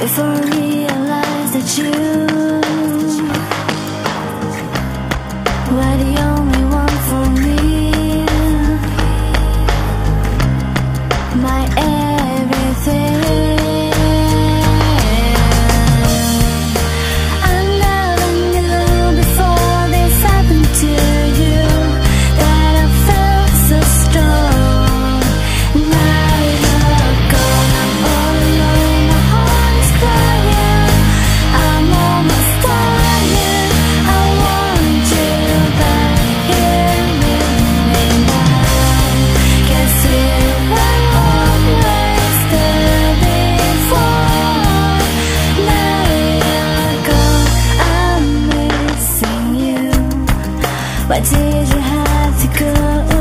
If I realize that you were the only Why did you have to go?